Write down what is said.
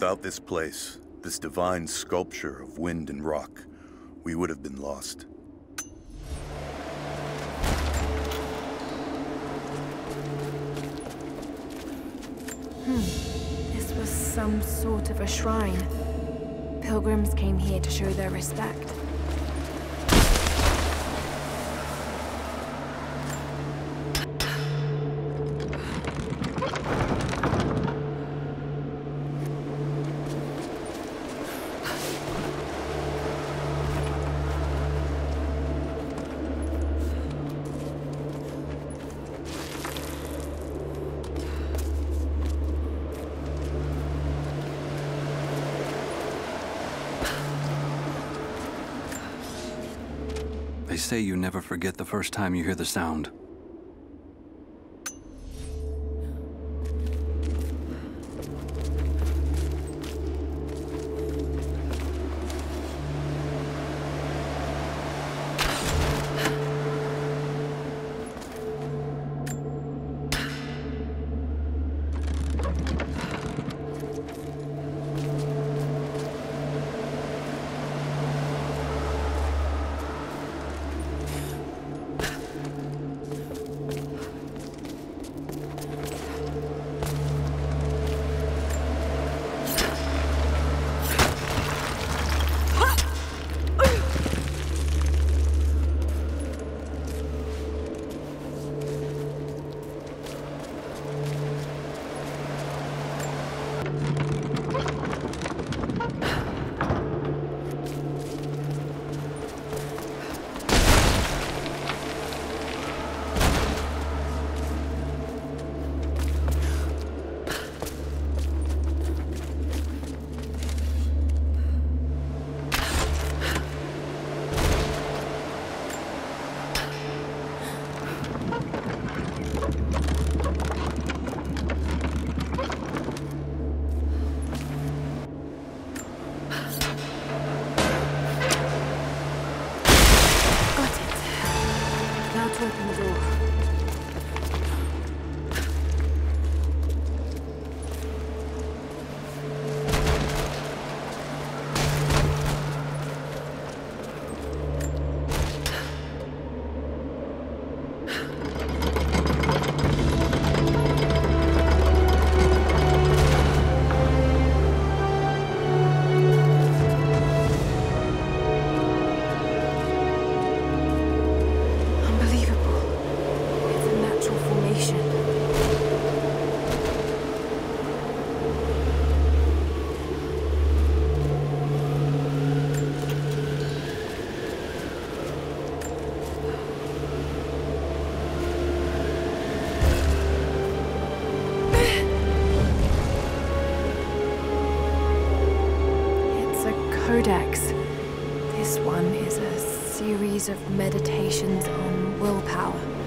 Without this place, this divine sculpture of wind and rock, we would have been lost. Hmm. This was some sort of a shrine. Pilgrims came here to show their respect. Say you never forget the first time you hear the sound. Open door. This one is a series of meditations on willpower.